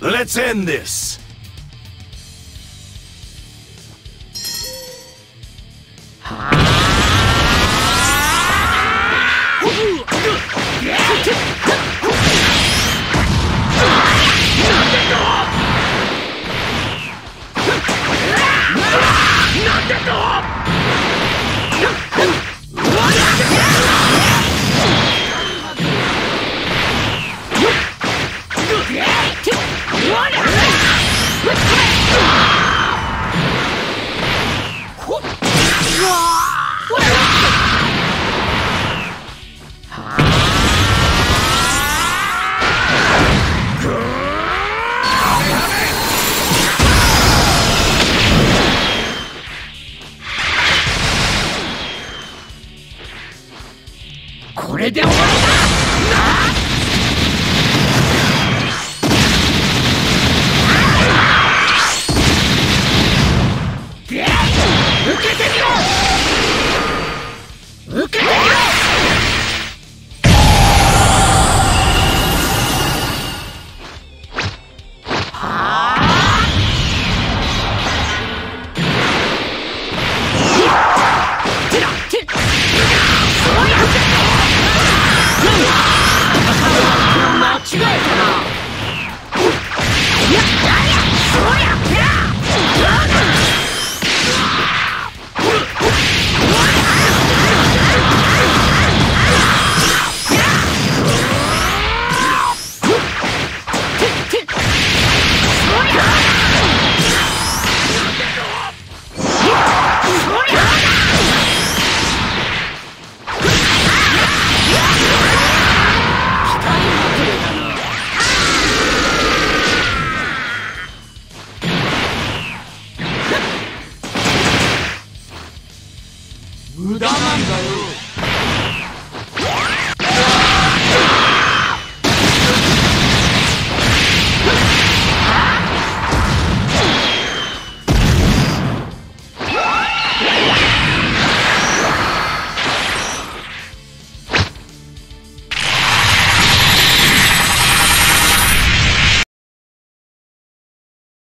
Let's end this! これで終わりだ。無駄なんだよ。